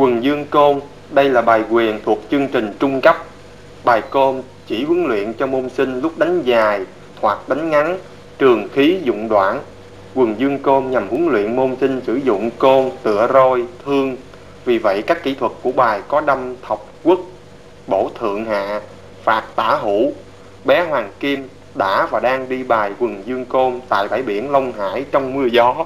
Quần Dương Côn, đây là bài quyền thuộc chương trình trung cấp. Bài côn chỉ huấn luyện cho môn sinh lúc đánh dài hoặc đánh ngắn, trường khí dụng đoạn. Quần Dương Côn nhằm huấn luyện môn sinh sử dụng côn, tựa roi, thương. Vì vậy các kỹ thuật của bài có đâm thọc quất, bổ thượng hạ, phạt tả hữu. Bé Hoàng Kim đã và đang đi bài quần Dương Côn tại bãi biển Long Hải trong mưa gió.